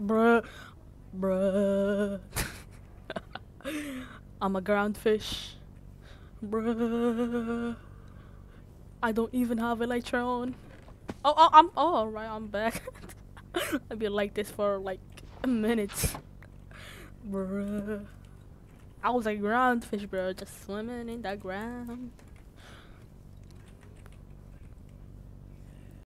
bruh, bruh. I'm a ground fish, bruh. I don't even have Electron. Oh, oh, I'm, oh, alright, I'm back. I've been like this for like a minute, bruh. I was a ground fish, bro, just swimming in the ground.